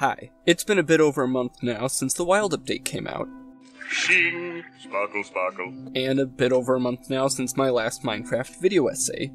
Hi, it's been a bit over a month now since the Wild update came out, Shing, sparkle, sparkle. and a bit over a month now since my last Minecraft video essay.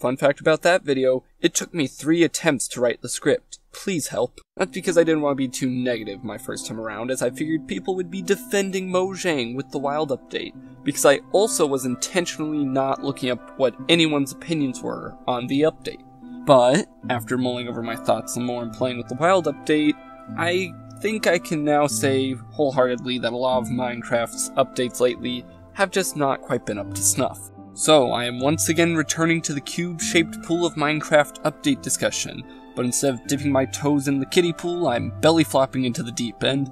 Fun fact about that video, it took me three attempts to write the script. Please help. That's because I didn't want to be too negative my first time around, as I figured people would be defending Mojang with the Wild update, because I also was intentionally not looking up what anyone's opinions were on the update. But, after mulling over my thoughts some more and playing with the Wild update, I think I can now say wholeheartedly that a lot of Minecraft's updates lately have just not quite been up to snuff. So, I am once again returning to the cube shaped pool of Minecraft update discussion, but instead of dipping my toes in the kiddie pool, I'm belly flopping into the deep end.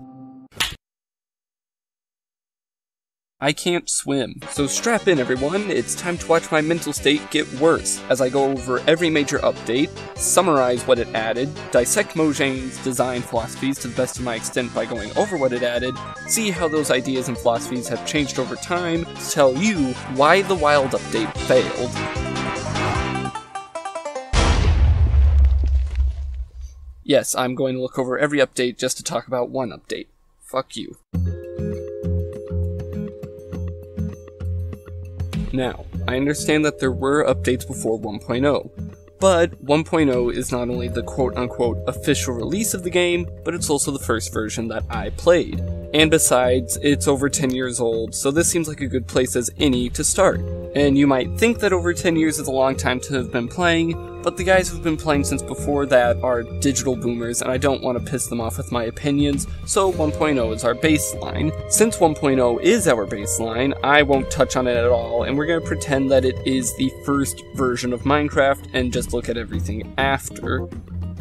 I can't swim, so strap in everyone, it's time to watch my mental state get worse as I go over every major update, summarize what it added, dissect Mojang's design philosophies to the best of my extent by going over what it added, see how those ideas and philosophies have changed over time, tell you why the Wild update failed. Yes, I'm going to look over every update just to talk about one update. Fuck you. Now, I understand that there were updates before 1.0, but 1.0 is not only the quote unquote official release of the game, but it's also the first version that I played. And besides, it's over 10 years old, so this seems like a good place as any to start. And you might think that over 10 years is a long time to have been playing, but the guys who've been playing since before that are digital boomers, and I don't want to piss them off with my opinions, so 1.0 is our baseline. Since 1.0 is our baseline, I won't touch on it at all, and we're going to pretend that it is the first version of Minecraft and just look at everything after.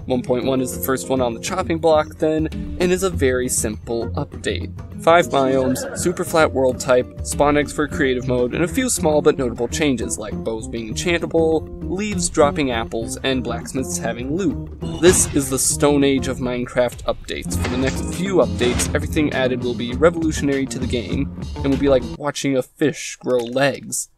1.1 is the first one on the chopping block then, and is a very simple update. 5 biomes, super flat world type, spawn eggs for creative mode, and a few small but notable changes like bows being enchantable, leaves dropping apples, and blacksmiths having loot. This is the Stone Age of Minecraft updates. For the next few updates, everything added will be revolutionary to the game, and will be like watching a fish grow legs.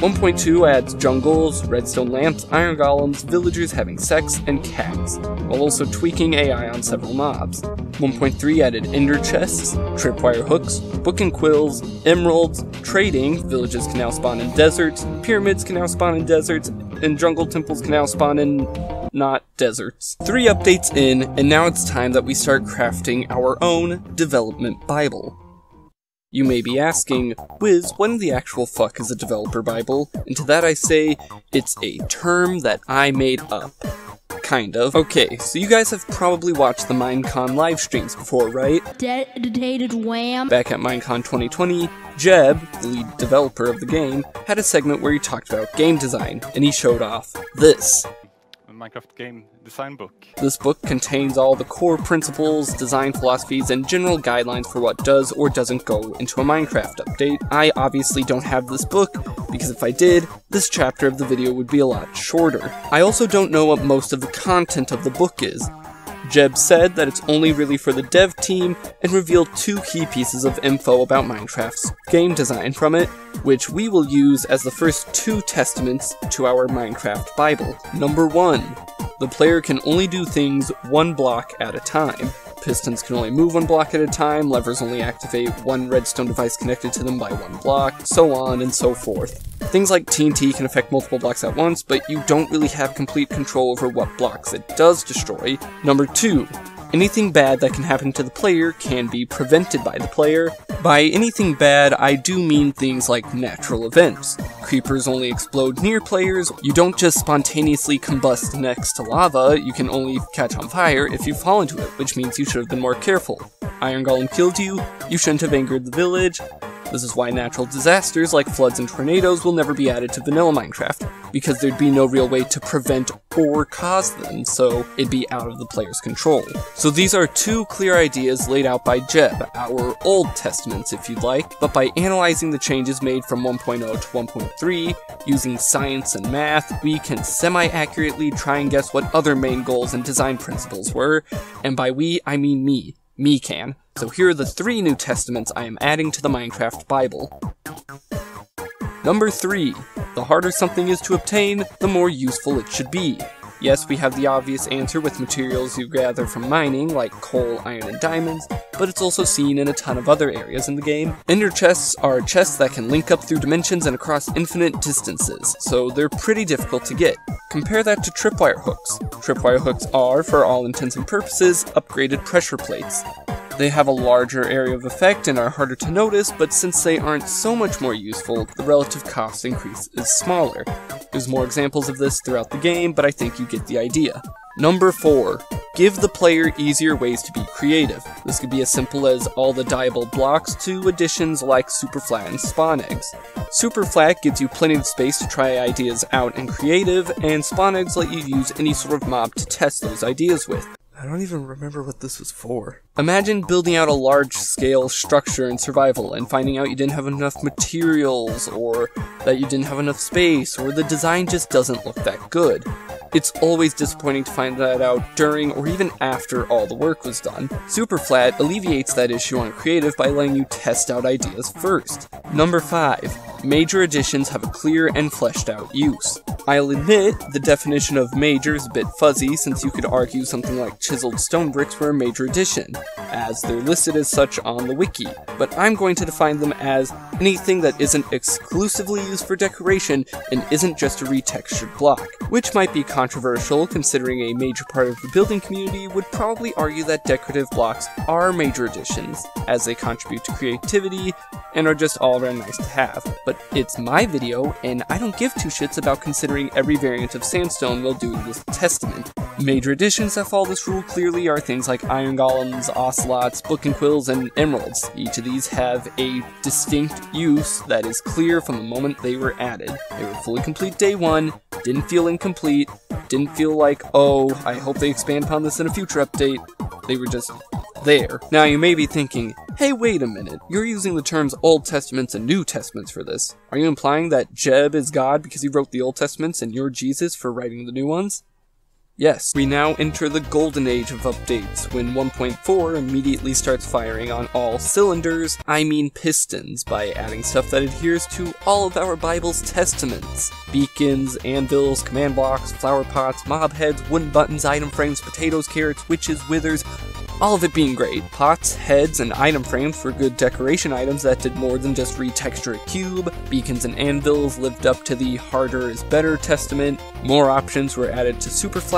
1.2 adds jungles, redstone lamps, iron golems, villagers having sex, and cats, while also tweaking AI on several mobs. 1.3 added ender chests, tripwire hooks, book and quills, emeralds, trading, villages can now spawn in deserts, pyramids can now spawn in deserts, and jungle temples can now spawn in not deserts. Three updates in, and now it's time that we start crafting our own development Bible. You may be asking, Wiz, when in the actual fuck is a developer Bible? And to that I say, it's a term that I made up. Kind of. Okay, so you guys have probably watched the Minecon live streams before, right? Dedicated wham. Back at Minecon 2020, Jeb, the lead developer of the game, had a segment where he talked about game design, and he showed off this. Minecraft game design book. This book contains all the core principles, design philosophies, and general guidelines for what does or doesn't go into a Minecraft update. I obviously don't have this book, because if I did, this chapter of the video would be a lot shorter. I also don't know what most of the content of the book is. Jeb said that it's only really for the dev team and revealed two key pieces of info about Minecraft's game design from it, which we will use as the first two testaments to our Minecraft Bible. Number one, the player can only do things one block at a time. Pistons can only move one block at a time, levers only activate one redstone device connected to them by one block, so on and so forth. Things like TNT can affect multiple blocks at once, but you don't really have complete control over what blocks it does destroy. Number 2. Anything bad that can happen to the player can be prevented by the player. By anything bad, I do mean things like natural events. Creepers only explode near players, you don't just spontaneously combust next to lava, you can only catch on fire if you fall into it, which means you should have been more careful. Iron Golem killed you, you shouldn't have angered the village. This is why natural disasters like floods and tornadoes will never be added to vanilla Minecraft, because there'd be no real way to prevent or cause them, so it'd be out of the player's control. So these are two clear ideas laid out by Jeb, our Old Testaments if you'd like, but by analyzing the changes made from 1.0 to 1.3, using science and math, we can semi-accurately try and guess what other main goals and design principles were, and by we, I mean me. Me can. So here are the three New Testaments I am adding to the Minecraft Bible. Number 3. The harder something is to obtain, the more useful it should be. Yes, we have the obvious answer with materials you gather from mining, like coal, iron, and diamonds, but it's also seen in a ton of other areas in the game. Ender chests are chests that can link up through dimensions and across infinite distances, so they're pretty difficult to get. Compare that to tripwire hooks. Tripwire hooks are, for all intents and purposes, upgraded pressure plates. They have a larger area of effect and are harder to notice, but since they aren't so much more useful, the relative cost increase is smaller. There's more examples of this throughout the game, but I think you get the idea. Number 4. Give the player easier ways to be creative. This could be as simple as all the dyeable blocks to additions like Superflat and Spawn Eggs. Superflat gives you plenty of space to try ideas out and creative, and Spawn Eggs let you use any sort of mob to test those ideas with. I don't even remember what this was for. Imagine building out a large scale structure in survival and finding out you didn't have enough materials, or that you didn't have enough space, or the design just doesn't look that good. It's always disappointing to find that out during or even after all the work was done. Superflat alleviates that issue on creative by letting you test out ideas first. Number 5. Major additions have a clear and fleshed out use. I'll admit, the definition of major is a bit fuzzy since you could argue something like chiseled stone bricks were a major addition, as they're listed as such on the wiki, but I'm going to define them as anything that isn't exclusively used for decoration and isn't just a retextured block, which might be controversial considering a major part of the building community would probably argue that decorative blocks are major additions, as they contribute to creativity and are just all around nice to have. But it's my video, and I don't give two shits about considering every variant of sandstone while doing this testament. Major additions that follow this rule clearly are things like iron golems, ocelots, book and quills, and emeralds. Each of these have a distinct use that is clear from the moment they were added. They were fully complete day one, didn't feel incomplete, didn't feel like, oh, I hope they expand upon this in a future update. They were just there. Now you may be thinking, hey wait a minute, you're using the terms Old Testaments and New Testaments for this. Are you implying that Jeb is God because he wrote the Old Testaments and you're Jesus for writing the new ones? Yes, we now enter the golden age of updates, when 1.4 immediately starts firing on all cylinders, I mean pistons, by adding stuff that adheres to all of our Bible's testaments. Beacons, anvils, command blocks, flower pots, mob heads, wooden buttons, item frames, potatoes, carrots, witches, withers, all of it being great. Pots, heads, and item frames for good decoration items that did more than just retexture a cube. Beacons and anvils lived up to the harder is better testament. More options were added to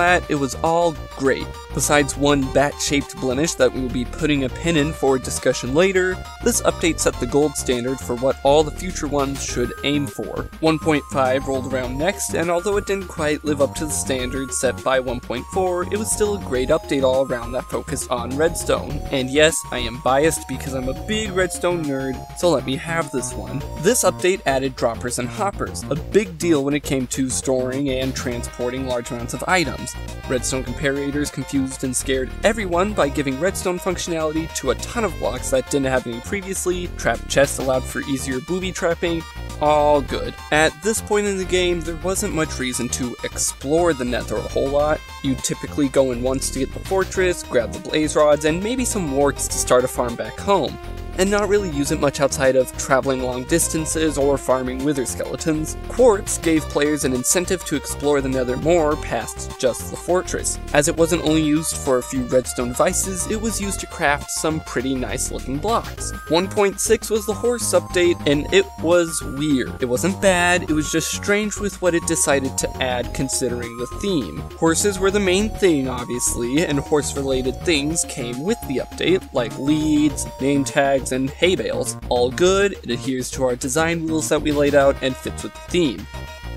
Superflat. It was all great. Besides one bat-shaped blemish that we will be putting a pin in for discussion later, this update set the gold standard for what all the future ones should aim for. 1.5 rolled around next, and although it didn't quite live up to the standard set by 1.4, it was still a great update all around that focused on redstone. And yes, I am biased because I'm a big redstone nerd, so let me have this one. This update added droppers and hoppers, a big deal when it came to storing and transporting large amounts of items. Redstone comparators confused and scared everyone by giving redstone functionality to a ton of blocks that didn't have any previously, trap chests allowed for easier booby trapping, all good. At this point in the game, there wasn't much reason to explore the nether a whole lot. You'd typically go in once to get the fortress, grab the blaze rods, and maybe some warts to start a farm back home and not really use it much outside of traveling long distances or farming wither skeletons. Quartz gave players an incentive to explore the nether more past just the fortress. As it wasn't only used for a few redstone devices, it was used to craft some pretty nice looking blocks. 1.6 was the horse update, and it was weird. It wasn't bad, it was just strange with what it decided to add considering the theme. Horses were the main thing, obviously, and horse related things came with the update, like leads, name tags, and hay bales. All good, it adheres to our design rules that we laid out and fits with the theme.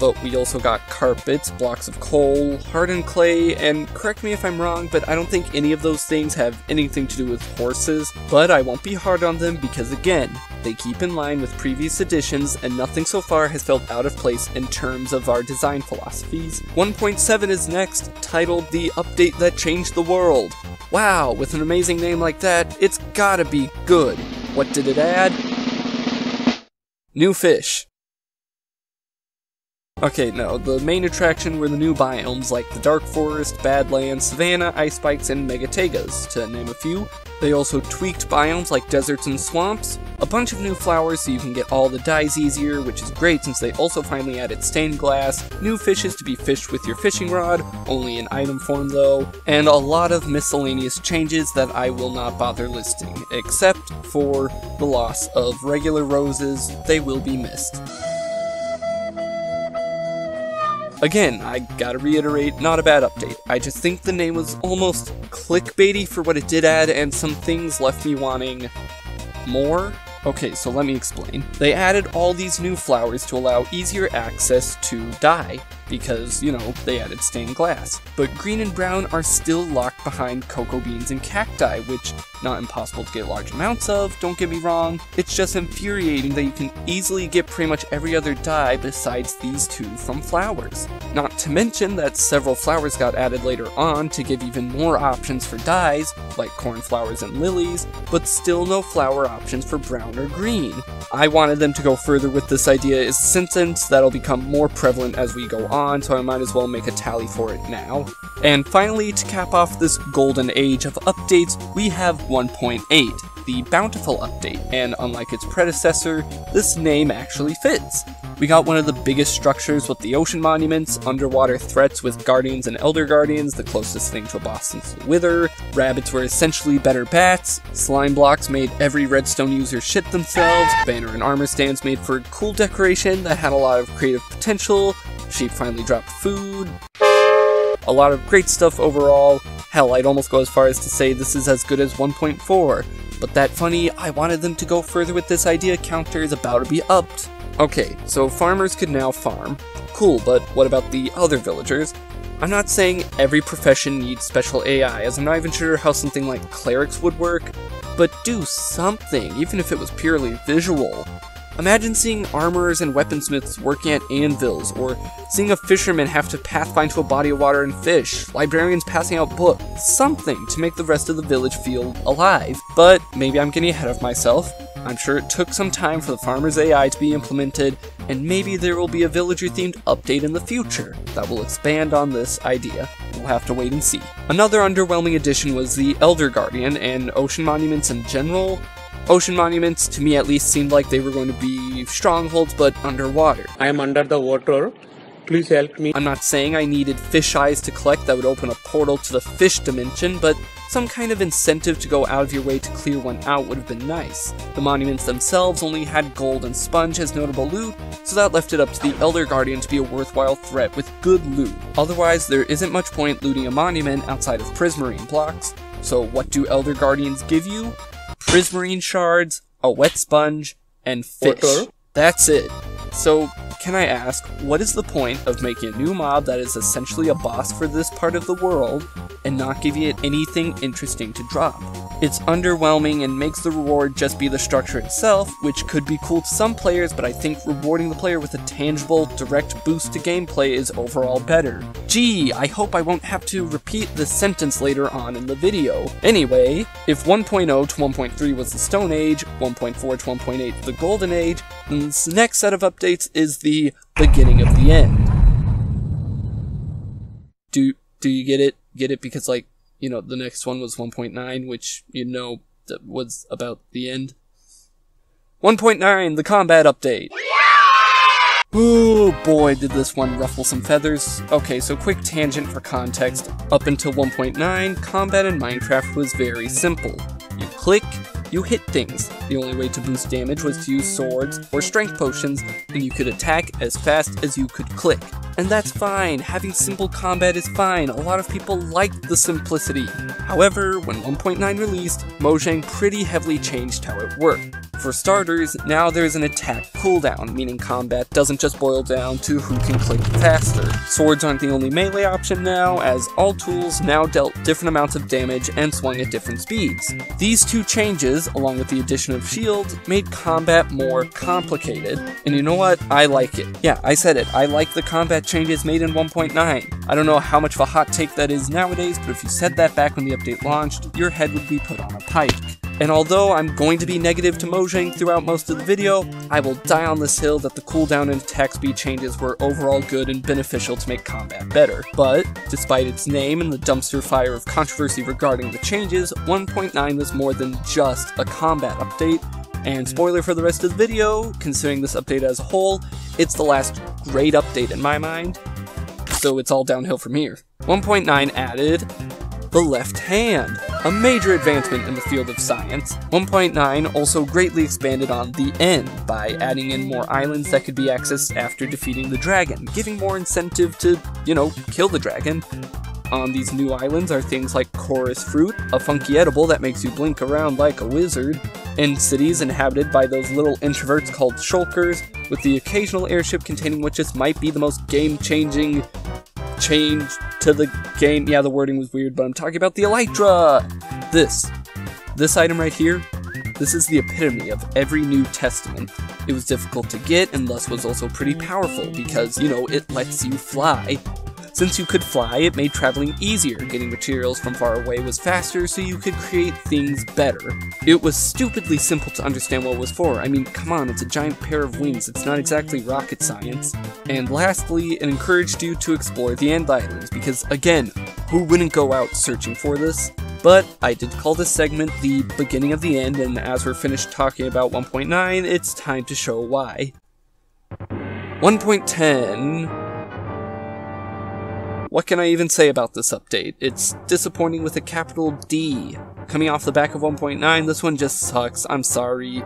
But we also got carpets, blocks of coal, hardened clay, and correct me if I'm wrong, but I don't think any of those things have anything to do with horses. But I won't be hard on them because again, they keep in line with previous editions and nothing so far has felt out of place in terms of our design philosophies. 1.7 is next, titled The Update That Changed the World. Wow, with an amazing name like that, it's gotta be good. What did it add? New fish. Okay, no, the main attraction were the new biomes like the Dark Forest, Badlands, Savannah, Ice Spikes, and Mega Taigas, to name a few. They also tweaked biomes like deserts and swamps, a bunch of new flowers so you can get all the dyes easier, which is great since they also finally added stained glass, new fishes to be fished with your fishing rod, only in item form though, and a lot of miscellaneous changes that I will not bother listing, except for the loss of regular roses, they will be missed. Again, I gotta reiterate, not a bad update. I just think the name was almost clickbaity for what it did add, and some things left me wanting more. Okay, so let me explain. They added all these new flowers to allow easier access to dye, because, you know, they added stained glass. But green and brown are still locked behind cocoa beans and cacti, which not impossible to get large amounts of, don't get me wrong. It's just infuriating that you can easily get pretty much every other dye besides these two from flowers. Not to mention that several flowers got added later on to give even more options for dyes, like cornflowers and lilies, but still no flower options for brown or green. I wanted them to go further with this idea is sentence that'll become more prevalent as we go on, so I might as well make a tally for it now. And finally, to cap off this golden age of updates, we have 1.8, the Bountiful update, and unlike its predecessor, this name actually fits. We got one of the biggest structures with the ocean monuments, underwater threats with guardians and elder guardians, the closest thing to a boss since the Wither, rabbits were essentially better bats, slime blocks made every redstone user shit themselves, banner and armor stands made for cool decoration that had a lot of creative potential, sheep finally dropped food, a lot of great stuff overall. Hell, I'd almost go as far as to say this is as good as 1.4. But that funny, I wanted them to go further with this idea counter is about to be upped. Okay, so farmers could now farm. Cool, but what about the other villagers? I'm not saying every profession needs special AI, as I'm not even sure how something like clerics would work, but do something, even if it was purely visual. Imagine seeing armorers and weaponsmiths working at anvils, or seeing a fisherman have to pathfind to a body of water and fish, librarians passing out books, something to make the rest of the village feel alive. But maybe I'm getting ahead of myself. I'm sure it took some time for the farmer's AI to be implemented, and maybe there will be a villager themed update in the future that will expand on this idea. We'll have to wait and see. Another underwhelming addition was the Elder Guardian and ocean monuments in general. Ocean monuments, to me at least, seemed like they were going to be strongholds but underwater. I am under the water. Please help me. I'm not saying I needed fish eyes to collect that would open a portal to the fish dimension, but some kind of incentive to go out of your way to clear one out would have been nice. The monuments themselves only had gold and sponge as notable loot, so that left it up to the Elder Guardian to be a worthwhile threat with good loot. Otherwise, there isn't much point looting a monument outside of prismarine blocks. So what do Elder Guardians give you? Prismarine shards, a wet sponge, and fish. Water. That's it. So, can I ask, what is the point of making a new mob that is essentially a boss for this part of the world and not giving it anything interesting to drop? It's underwhelming and makes the reward just be the structure itself, which could be cool to some players, but I think rewarding the player with a tangible, direct boost to gameplay is overall better. Gee, I hope I won't have to repeat this sentence later on in the video. Anyway, if 1.0 to 1.3 was the Stone Age, 1.4 to 1.8 the Golden Age, then this next set of updates is the beginning of the end. Do do you get it? Get it because like, you know, the next one was 1.9, which you know that was about the end. 1.9, the combat update. Ooh, boy, did this one ruffle some feathers. Okay, so quick tangent for context. Up until 1.9, combat in Minecraft was very simple. You click, you hit things. The only way to boost damage was to use swords or strength potions, and you could attack as fast as you could click. And that's fine, having simple combat is fine, a lot of people liked the simplicity. However, when 1.9 released, Mojang pretty heavily changed how it worked. For starters, now there's an attack cooldown, meaning combat doesn't just boil down to who can click faster. Swords aren't the only melee option now, as all tools now dealt different amounts of damage and swung at different speeds. These two changes, along with the addition of shields, made combat more complicated. And you know what? I like it. Yeah, I said it. I like the combat changes made in 1.9. I don't know how much of a hot take that is nowadays, but if you said that back when the update launched, your head would be put on a pike. And although I'm going to be negative to Mojang throughout most of the video, I will die on this hill that the cooldown and attack speed changes were overall good and beneficial to make combat better. But, despite its name and the dumpster fire of controversy regarding the changes, 1.9 was more than just a combat update, and mm. spoiler for the rest of the video, considering this update as a whole, it's the last great update in my mind, so it's all downhill from here. 1.9 added the left hand, a major advancement in the field of science. 1.9 also greatly expanded on the end by adding in more islands that could be accessed after defeating the dragon, giving more incentive to, you know, kill the dragon. On these new islands are things like chorus fruit, a funky edible that makes you blink around like a wizard, and cities inhabited by those little introverts called shulkers, with the occasional airship containing just might be the most game-changing change to the game. Yeah, the wording was weird, but I'm talking about the Elytra! This. This item right here, this is the epitome of every New Testament. It was difficult to get and thus was also pretty powerful because, you know, it lets you fly. Since you could fly, it made traveling easier. Getting materials from far away was faster, so you could create things better. It was stupidly simple to understand what it was for. I mean, come on, it's a giant pair of wings. It's not exactly rocket science. And lastly, it encouraged you to explore the End Islands, because again, who wouldn't go out searching for this? But I did call this segment the beginning of the end, and as we're finished talking about 1.9, it's time to show why. 1.10 what can I even say about this update? It's disappointing with a capital D. Coming off the back of 1.9, this one just sucks. I'm sorry.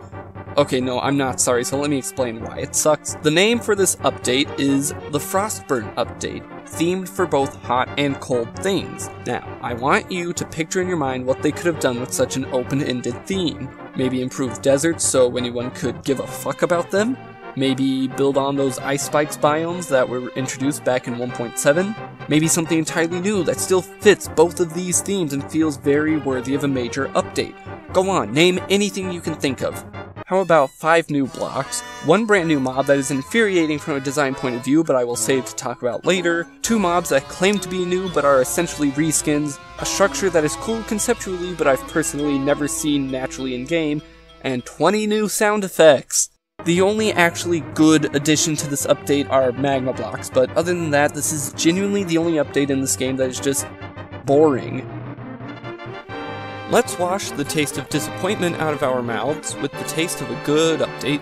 Okay, no, I'm not sorry, so let me explain why it sucks. The name for this update is the Frostburn Update, themed for both hot and cold things. Now, I want you to picture in your mind what they could have done with such an open-ended theme. Maybe improve deserts so anyone could give a fuck about them? Maybe build on those ice spikes biomes that were introduced back in 1.7? Maybe something entirely new that still fits both of these themes and feels very worthy of a major update. Go on, name anything you can think of. How about 5 new blocks, one brand new mob that is infuriating from a design point of view but I will save to talk about later, two mobs that claim to be new but are essentially reskins, a structure that is cool conceptually but I've personally never seen naturally in game, and 20 new sound effects. The only actually good addition to this update are magma blocks, but other than that, this is genuinely the only update in this game that is just boring. Let's wash the taste of disappointment out of our mouths with the taste of a good update.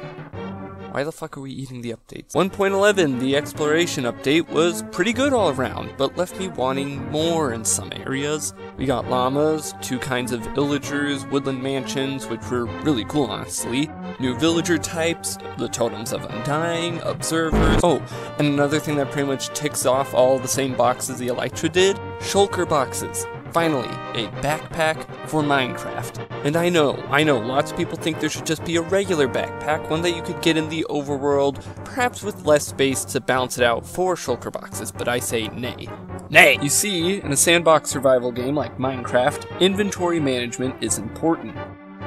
Why the fuck are we eating the updates? 1.11, the exploration update, was pretty good all around, but left me wanting more in some areas. We got llamas, two kinds of illagers, woodland mansions, which were really cool honestly, new villager types, the totems of undying, observers, oh, and another thing that pretty much ticks off all the same boxes the Elytra did, shulker boxes. Finally, a backpack for Minecraft. And I know, I know, lots of people think there should just be a regular backpack, one that you could get in the overworld, perhaps with less space to balance it out for shulker boxes, but I say nay. Nay! You see, in a sandbox survival game like Minecraft, inventory management is important.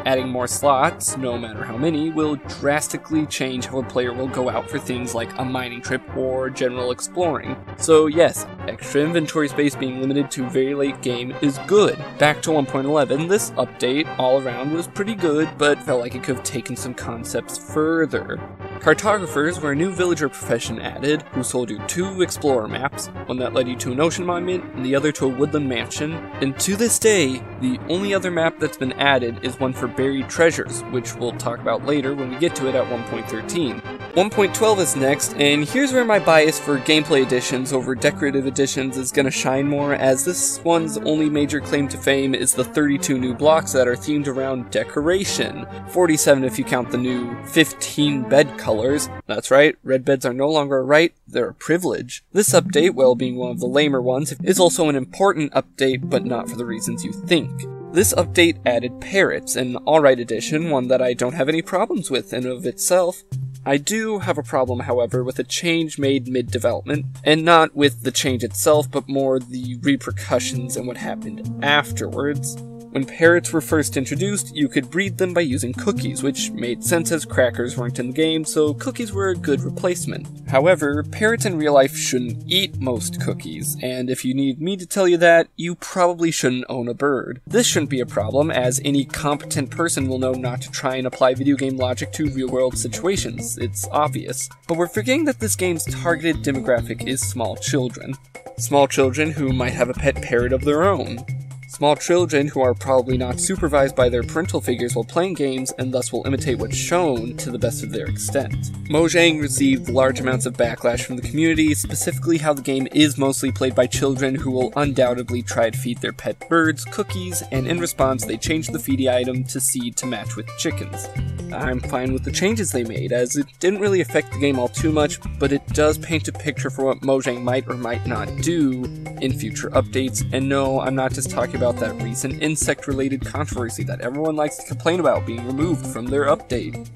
Adding more slots, no matter how many, will drastically change how a player will go out for things like a mining trip or general exploring. So yes, extra inventory space being limited to very late game is good. Back to 1.11, this update all around was pretty good, but felt like it could have taken some concepts further. Cartographers were a new villager profession added, who sold you two explorer maps, one that led you to an ocean monument, and the other to a woodland mansion. And to this day, the only other map that's been added is one for buried treasures, which we'll talk about later when we get to it at 1.13. 1.12 is next, and here's where my bias for gameplay additions over decorative additions is gonna shine more, as this one's only major claim to fame is the 32 new blocks that are themed around decoration. 47 if you count the new 15 bed colors. That's right, red beds are no longer a right, they're a privilege. This update, while being one of the lamer ones, is also an important update, but not for the reasons you think. This update added parrots, an alright addition, one that I don't have any problems with in of itself. I do have a problem, however, with a change made mid development, and not with the change itself, but more the repercussions and what happened afterwards. When parrots were first introduced, you could breed them by using cookies, which made sense as crackers weren't in the game, so cookies were a good replacement. However, parrots in real life shouldn't eat most cookies, and if you need me to tell you that, you probably shouldn't own a bird. This shouldn't be a problem, as any competent person will know not to try and apply video game logic to real world situations. It's obvious. But we're forgetting that this game's targeted demographic is small children. Small children who might have a pet parrot of their own. Small children who are probably not supervised by their parental figures while playing games and thus will imitate what's shown to the best of their extent. Mojang received large amounts of backlash from the community, specifically how the game is mostly played by children who will undoubtedly try to feed their pet birds cookies, and in response they changed the feedy item to seed to match with chickens. I'm fine with the changes they made, as it didn't really affect the game all too much, but it does paint a picture for what Mojang might or might not do in future updates. And no, I'm not just talking about that recent insect related controversy that everyone likes to complain about being removed from their update.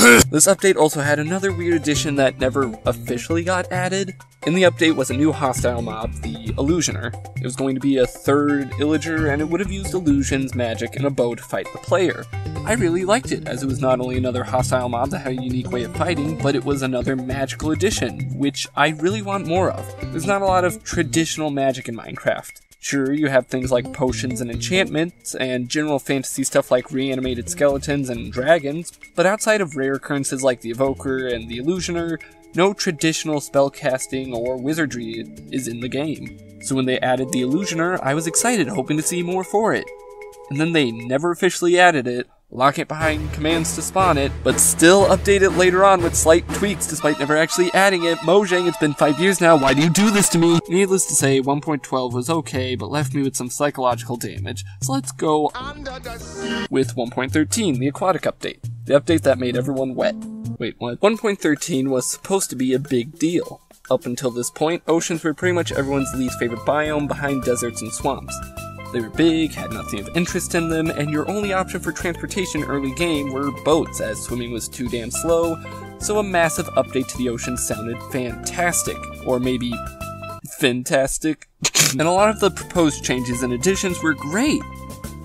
this update also had another weird addition that never officially got added. In the update was a new hostile mob, the Illusioner. It was going to be a third Illager, and it would have used illusions, magic, and a bow to fight the player. I really liked it, as it was not only another hostile mob that had a unique way of fighting, but it was another magical addition, which I really want more of. There's not a lot of traditional magic in Minecraft. Sure, you have things like potions and enchantments, and general fantasy stuff like reanimated skeletons and dragons, but outside of rare occurrences like the Evoker and the Illusioner, no traditional spellcasting or wizardry is in the game. So when they added the Illusioner, I was excited, hoping to see more for it. And then they never officially added it, lock it behind commands to spawn it, but still update it later on with slight tweaks despite never actually adding it. Mojang, it's been 5 years now, why do you do this to me? Needless to say, 1.12 was okay, but left me with some psychological damage. So let's go with 1.13, the aquatic update. The update that made everyone wet. Wait, what? 1.13 was supposed to be a big deal. Up until this point, oceans were pretty much everyone's least favorite biome behind deserts and swamps. They were big, had nothing of interest in them, and your only option for transportation early game were boats, as swimming was too damn slow, so a massive update to the ocean sounded fantastic. Or maybe fantastic. and a lot of the proposed changes and additions were great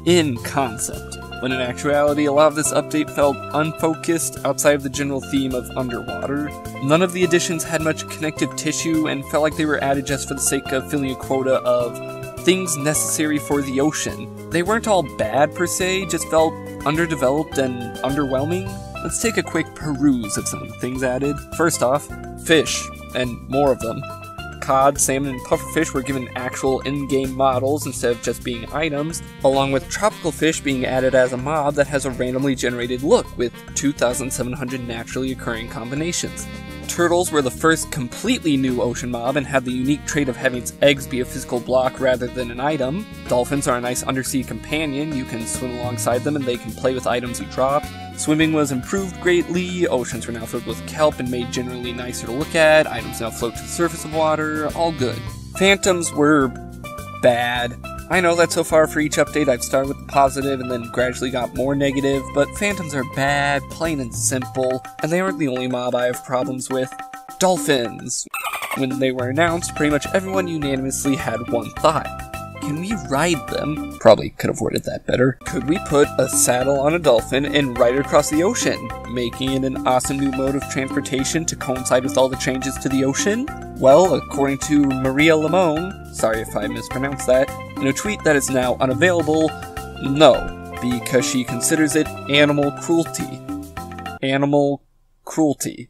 in concept, but in actuality, a lot of this update felt unfocused outside of the general theme of underwater. None of the additions had much connective tissue and felt like they were added just for the sake of filling a quota of things necessary for the ocean. They weren't all bad per se, just felt underdeveloped and underwhelming. Let's take a quick peruse of some of the things added. First off, fish, and more of them. Cod, salmon, and pufferfish were given actual in-game models instead of just being items, along with tropical fish being added as a mob that has a randomly generated look with 2,700 naturally occurring combinations. Turtles were the first completely new ocean mob and had the unique trait of having its eggs be a physical block rather than an item. Dolphins are a nice undersea companion, you can swim alongside them and they can play with items you drop. Swimming was improved greatly, oceans were now filled with kelp and made generally nicer to look at, items now float to the surface of water, all good. Phantoms were bad. I know that so far for each update I've started with the positive and then gradually got more negative, but phantoms are bad, plain and simple, and they aren't the only mob I have problems with. Dolphins! When they were announced, pretty much everyone unanimously had one thought. Can we ride them? Probably could have worded that better. Could we put a saddle on a dolphin and ride across the ocean, making it an awesome new mode of transportation to coincide with all the changes to the ocean? Well, according to Maria Lamone, sorry if I mispronounced that, in a tweet that is now unavailable, no, because she considers it animal cruelty. Animal cruelty.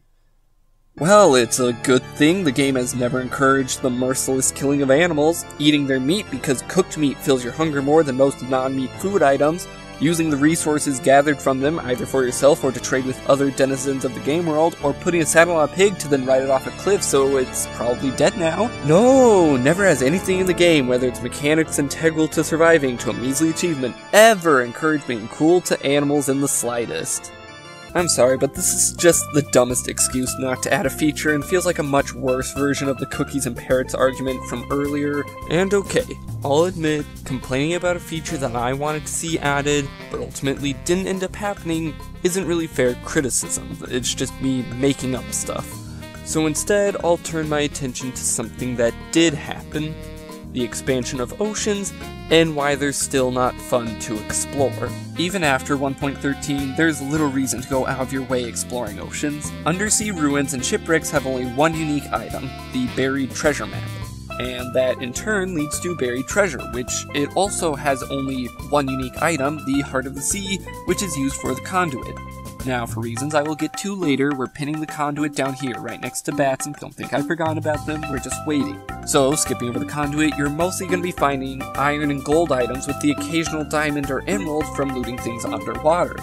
Well, it's a good thing the game has never encouraged the merciless killing of animals, eating their meat because cooked meat fills your hunger more than most non-meat food items, using the resources gathered from them either for yourself or to trade with other denizens of the game world, or putting a saddle on a pig to then ride it off a cliff so it's probably dead now. No, never has anything in the game, whether it's mechanics integral to surviving to a measly achievement, ever encouraged being cruel to animals in the slightest. I'm sorry, but this is just the dumbest excuse not to add a feature and feels like a much worse version of the cookies and parrots argument from earlier. And okay, I'll admit, complaining about a feature that I wanted to see added, but ultimately didn't end up happening, isn't really fair criticism. It's just me making up stuff. So instead, I'll turn my attention to something that did happen the expansion of oceans and why they're still not fun to explore. Even after 1.13, there's little reason to go out of your way exploring oceans. Undersea ruins and shipwrecks have only one unique item, the buried treasure map. And that in turn leads to buried treasure, which it also has only one unique item, the Heart of the Sea, which is used for the conduit. Now, for reasons I will get to later, we're pinning the conduit down here, right next to bats, and don't think I forgot about them, we're just waiting. So, skipping over the conduit, you're mostly going to be finding iron and gold items with the occasional diamond or emerald from looting things underwater.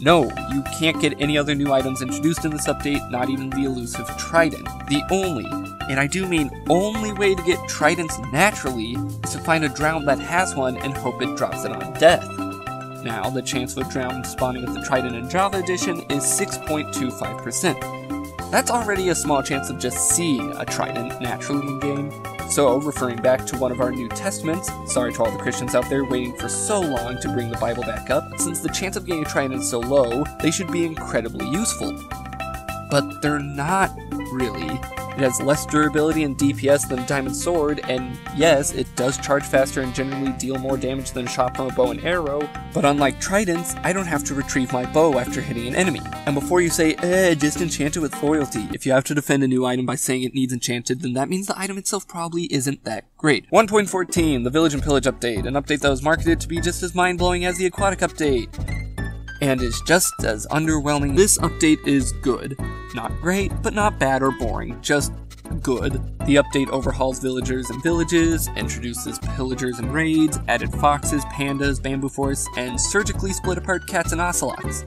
No, you can't get any other new items introduced in this update, not even the elusive trident. The only, and I do mean only way to get tridents naturally, is to find a drown that has one and hope it drops it on death. Now, the chance of a drown spawning with the Trident in Java Edition is 6.25%. That's already a small chance of just seeing a Trident naturally in game. So, referring back to one of our New Testaments, sorry to all the Christians out there waiting for so long to bring the Bible back up, since the chance of getting a Trident is so low, they should be incredibly useful. But they're not really. It has less durability and DPS than Diamond Sword, and yes, it does charge faster and generally deal more damage than a shot from a bow and arrow, but unlike Tridents, I don't have to retrieve my bow after hitting an enemy. And before you say, eh, just enchant it with loyalty, if you have to defend a new item by saying it needs enchanted, then that means the item itself probably isn't that great. 1.14, the Village and Pillage update, an update that was marketed to be just as mind-blowing as the Aquatic update and is just as underwhelming. This update is good. Not great, but not bad or boring, just good. The update overhauls villagers and villages, introduces pillagers and raids, added foxes, pandas, bamboo forests, and surgically split apart cats and ocelots.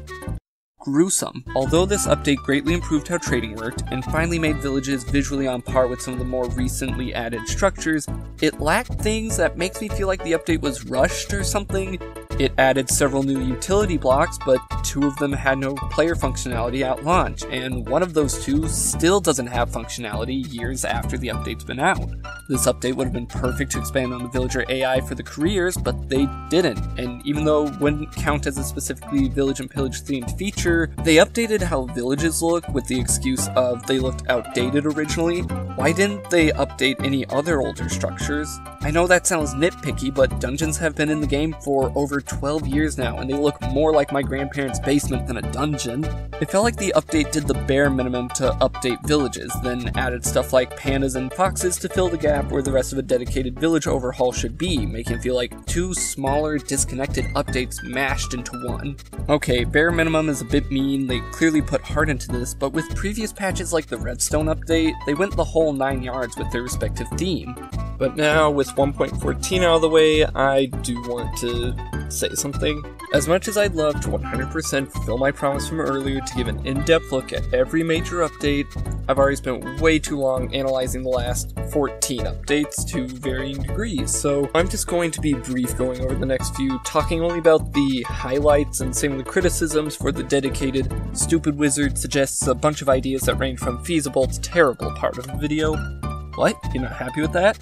Gruesome. Although this update greatly improved how trading worked, and finally made villages visually on par with some of the more recently added structures, it lacked things that makes me feel like the update was rushed or something, it added several new utility blocks, but two of them had no player functionality at launch, and one of those two still doesn't have functionality years after the update's been out. This update would have been perfect to expand on the villager AI for the careers, but they didn't, and even though it wouldn't count as a specifically village and pillage themed feature, they updated how villages look with the excuse of they looked outdated originally. Why didn't they update any other older structures? I know that sounds nitpicky, but dungeons have been in the game for over 12 years now, and they look more like my grandparents' basement than a dungeon. It felt like the update did the bare minimum to update villages, then added stuff like pandas and foxes to fill the gap where the rest of a dedicated village overhaul should be, making it feel like two smaller, disconnected updates mashed into one. Okay, bare minimum is a bit mean, they clearly put heart into this, but with previous patches like the Redstone update, they went the whole nine yards with their respective theme. But now, with 1.14 out of the way, I do want to say something. As much as I'd love to 100% fulfill my promise from earlier to give an in-depth look at every major update, I've already spent way too long analyzing the last 14 updates to varying degrees, so I'm just going to be brief going over the next few, talking only about the highlights and the criticisms for the dedicated Stupid Wizard suggests a bunch of ideas that range from feasible to terrible part of the video. What? You're not happy with that?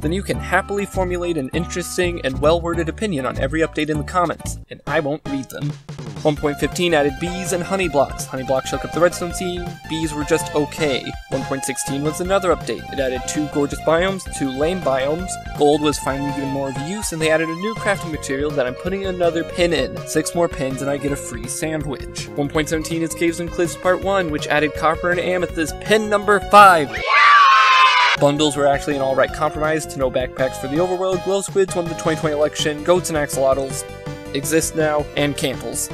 Then you can happily formulate an interesting and well-worded opinion on every update in the comments, and I won't read them. 1.15 added bees and honey blocks. Honey blocks shook up the redstone scene, bees were just okay. 1.16 was another update. It added two gorgeous biomes, two lame biomes, gold was finally given more of use, and they added a new crafting material that I'm putting another pin in. Six more pins and I get a free sandwich. 1.17 is Caves and Cliffs Part 1, which added copper and amethyst, pin number 5. Bundles were actually an alright compromise to no backpacks for the overworld, glow squids won the 2020 election, goats and axolotls exist now, and candles.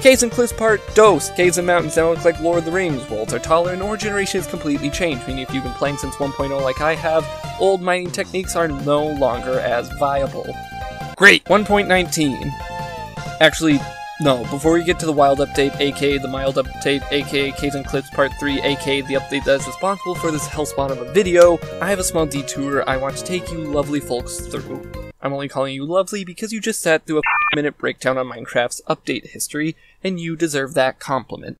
Caves and Cliffs Part Dose. Caves and mountains now look like Lord of the Rings. Worlds are taller and ore generation has completely changed, meaning if you've been playing since 1.0 like I have, old mining techniques are no longer as viable. Great! 1.19. Actually, no, before we get to the wild update, aka the mild update, aka and Cliffs Part 3, aka the update that is responsible for this hellspawn of a video, I have a small detour I want to take you lovely folks through. I'm only calling you lovely because you just sat through a minute breakdown on Minecraft's update history, and you deserve that compliment.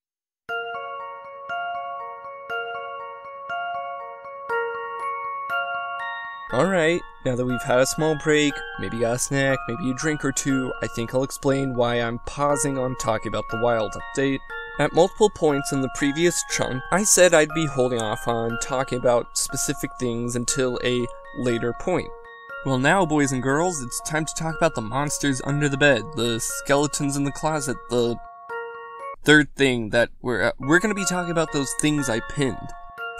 Alright, now that we've had a small break, maybe got a snack, maybe a drink or two, I think I'll explain why I'm pausing on talking about the wild update. At multiple points in the previous chunk, I said I'd be holding off on talking about specific things until a later point. Well, now, boys and girls, it's time to talk about the monsters under the bed, the skeletons in the closet, the third thing that we're we're going to be talking about those things I pinned.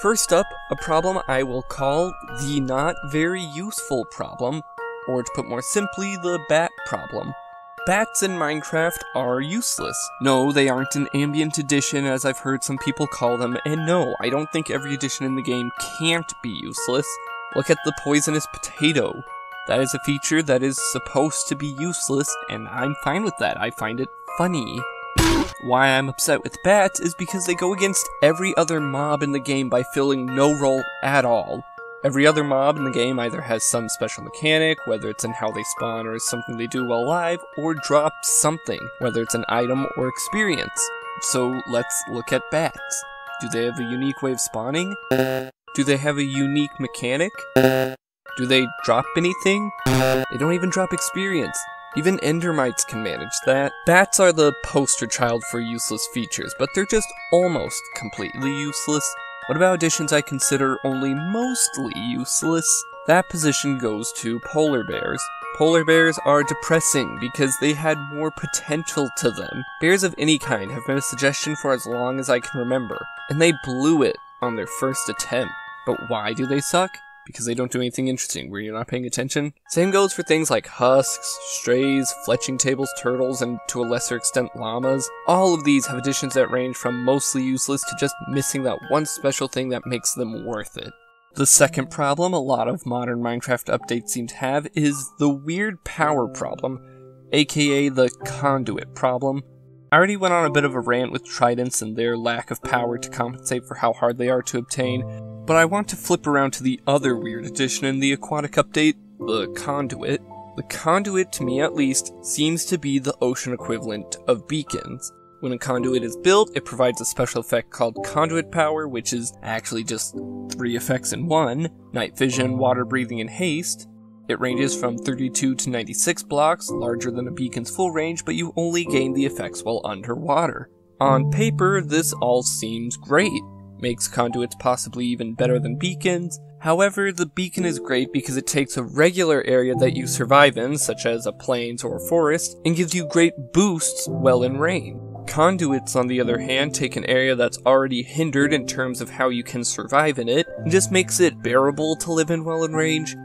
First up, a problem I will call the not very useful problem, or to put more simply, the bat problem. Bats in Minecraft are useless. No, they aren't an ambient addition as I've heard some people call them, and no, I don't think every addition in the game can't be useless. Look at the poisonous potato. That is a feature that is supposed to be useless, and I'm fine with that. I find it funny. Why I'm upset with bats is because they go against every other mob in the game by filling no role at all. Every other mob in the game either has some special mechanic, whether it's in how they spawn or something they do while alive, or drop something, whether it's an item or experience. So let's look at bats. Do they have a unique way of spawning? Do they have a unique mechanic? Do they drop anything? They don't even drop experience. Even endermites can manage that. Bats are the poster child for useless features, but they're just almost completely useless. What about additions I consider only mostly useless? That position goes to polar bears. Polar bears are depressing because they had more potential to them. Bears of any kind have been a suggestion for as long as I can remember, and they blew it on their first attempt. But why do they suck? Because they don't do anything interesting. Were you're not paying attention? Same goes for things like husks, strays, fletching tables, turtles, and to a lesser extent llamas. All of these have additions that range from mostly useless to just missing that one special thing that makes them worth it. The second problem a lot of modern Minecraft updates seem to have is the weird power problem, aka the conduit problem. I already went on a bit of a rant with tridents and their lack of power to compensate for how hard they are to obtain, but I want to flip around to the other weird addition in the aquatic update, the conduit. The conduit, to me at least, seems to be the ocean equivalent of beacons. When a conduit is built, it provides a special effect called conduit power, which is actually just three effects in one night vision, water breathing, and haste. It ranges from 32 to 96 blocks, larger than a beacon's full range, but you only gain the effects while underwater. On paper, this all seems great makes conduits possibly even better than beacons. However, the beacon is great because it takes a regular area that you survive in, such as a plains or a forest, and gives you great boosts while in rain. Conduits, on the other hand, take an area that's already hindered in terms of how you can survive in it, and just makes it bearable to live in while in range.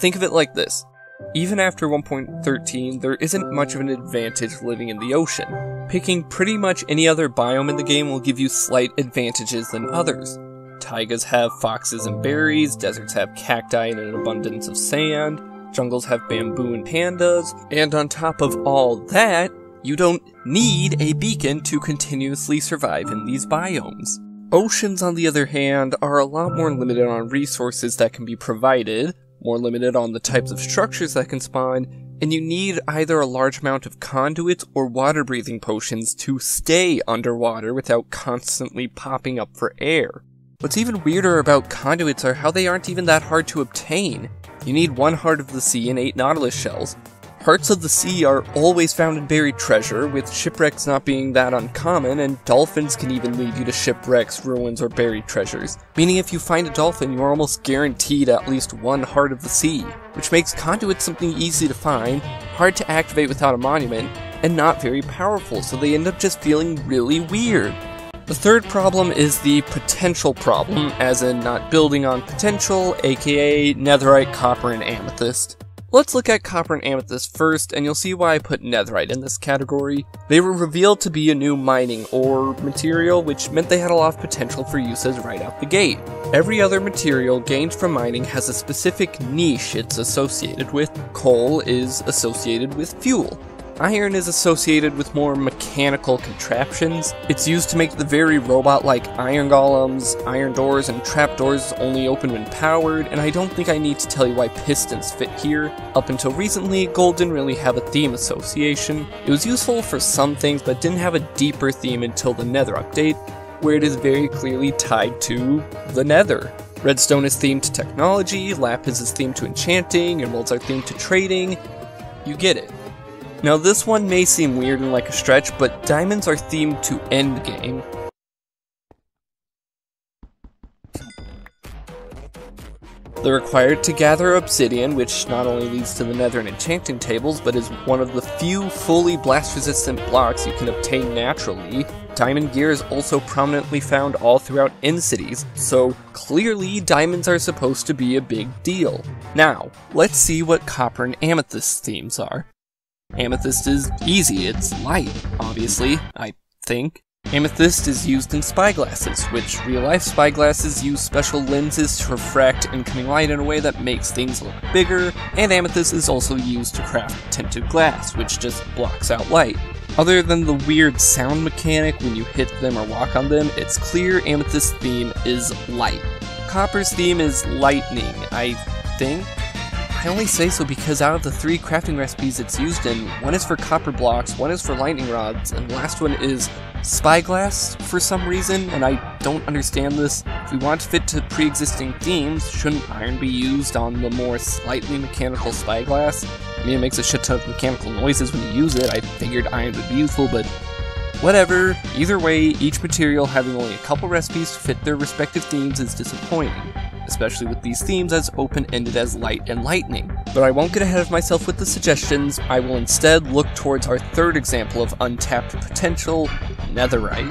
Think of it like this. Even after 1.13, there isn't much of an advantage living in the ocean. Picking pretty much any other biome in the game will give you slight advantages than others. Taigas have foxes and berries, deserts have cacti and an abundance of sand, jungles have bamboo and pandas, and on top of all that, you don't need a beacon to continuously survive in these biomes. Oceans, on the other hand, are a lot more limited on resources that can be provided, more limited on the types of structures that can spawn, and you need either a large amount of conduits or water breathing potions to stay underwater without constantly popping up for air. What's even weirder about conduits are how they aren't even that hard to obtain. You need one heart of the sea and eight nautilus shells, Hearts of the sea are always found in buried treasure, with shipwrecks not being that uncommon, and dolphins can even lead you to shipwrecks, ruins, or buried treasures. Meaning if you find a dolphin, you're almost guaranteed at least one Heart of the Sea, which makes conduits something easy to find, hard to activate without a monument, and not very powerful, so they end up just feeling really weird. The third problem is the potential problem, as in not building on potential, aka netherite, copper, and amethyst. Let's look at copper and amethyst first, and you'll see why I put netherite in this category. They were revealed to be a new mining ore material, which meant they had a lot of potential for uses right out the gate. Every other material gained from mining has a specific niche it's associated with. Coal is associated with fuel. Iron is associated with more mechanical contraptions. It's used to make the very robot-like iron golems, iron doors, and trapdoors only open when powered, and I don't think I need to tell you why pistons fit here. Up until recently, gold didn't really have a theme association. It was useful for some things, but didn't have a deeper theme until the Nether update, where it is very clearly tied to the Nether. Redstone is themed to technology, Lapis is themed to enchanting, Emeralds are themed to trading. You get it. Now this one may seem weird and like a stretch, but diamonds are themed to endgame. They're required to gather obsidian, which not only leads to the nether and enchanting tables, but is one of the few fully blast resistant blocks you can obtain naturally. Diamond gear is also prominently found all throughout End Cities, so clearly diamonds are supposed to be a big deal. Now, let's see what copper and amethyst themes are. Amethyst is easy, it's light, obviously, I think. Amethyst is used in spyglasses, which real-life spyglasses use special lenses to refract incoming light in a way that makes things look bigger, and amethyst is also used to craft tinted glass, which just blocks out light. Other than the weird sound mechanic when you hit them or walk on them, it's clear Amethyst theme is light. Copper's theme is lightning, I think. I only say so because out of the three crafting recipes it's used in, one is for copper blocks, one is for lightning rods, and the last one is spyglass for some reason, and I don't understand this. If we want to fit to pre-existing themes, shouldn't iron be used on the more slightly mechanical spyglass? I mean, it makes a shit ton of mechanical noises when you use it. I figured iron would be useful, but whatever. Either way, each material having only a couple recipes to fit their respective themes is disappointing especially with these themes as open-ended as light and lightning. But I won't get ahead of myself with the suggestions, I will instead look towards our third example of untapped potential, netherite.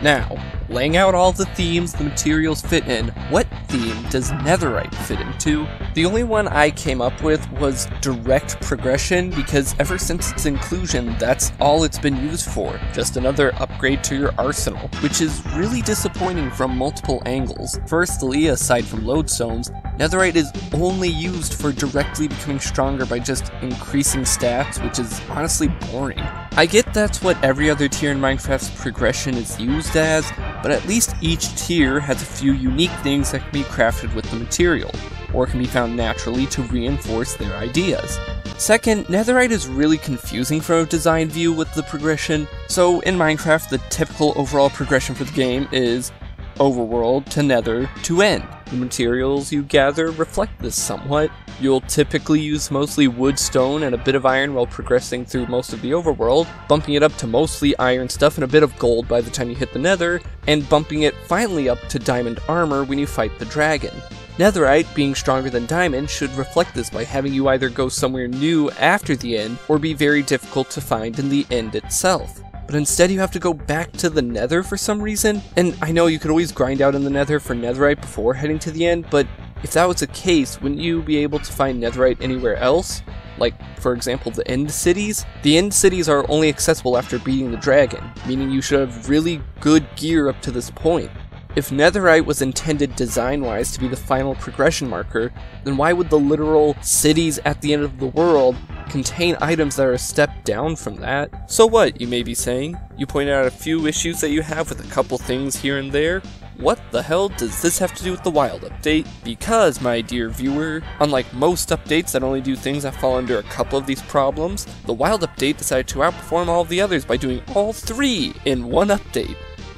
Now, laying out all the themes the materials fit in, what theme does netherite fit into? The only one I came up with was direct progression because ever since its inclusion, that's all it's been used for, just another upgrade to your arsenal, which is really disappointing from multiple angles. Firstly, aside from lodestones, netherite is only used for directly becoming stronger by just increasing stats, which is honestly boring. I get that's what every other tier in Minecraft's progression is used as, but at least each tier has a few unique things that can be crafted with the material, or can be found naturally to reinforce their ideas. Second, netherite is really confusing from a design view with the progression, so in Minecraft the typical overall progression for the game is overworld to nether to end. The materials you gather reflect this somewhat. You'll typically use mostly wood, stone, and a bit of iron while progressing through most of the overworld, bumping it up to mostly iron stuff and a bit of gold by the time you hit the nether, and bumping it finally up to diamond armor when you fight the dragon. Netherite, being stronger than diamond, should reflect this by having you either go somewhere new after the end, or be very difficult to find in the end itself but instead you have to go back to the nether for some reason. And I know you could always grind out in the nether for netherite before heading to the end, but if that was the case, wouldn't you be able to find netherite anywhere else? Like, for example, the end cities? The end cities are only accessible after beating the dragon, meaning you should have really good gear up to this point. If netherite was intended design-wise to be the final progression marker, then why would the literal cities at the end of the world contain items that are a step down from that? So what, you may be saying? You pointed out a few issues that you have with a couple things here and there? What the hell does this have to do with the wild update? Because, my dear viewer, unlike most updates that only do things that fall under a couple of these problems, the wild update decided to outperform all of the others by doing all three in one update.